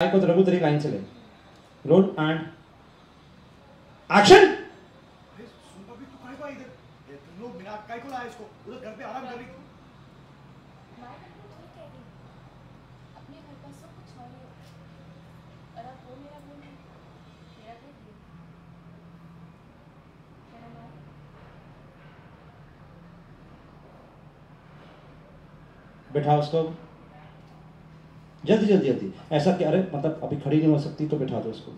काय को रघु तेरी लाइन से ले। रोल एंड एक्शन आई बैठा उसको जल्दी जल्दी जल्दी। ऐसा क्या अरे मतलब अभी खड़ी नहीं हो सकती तो बैठा दो उसको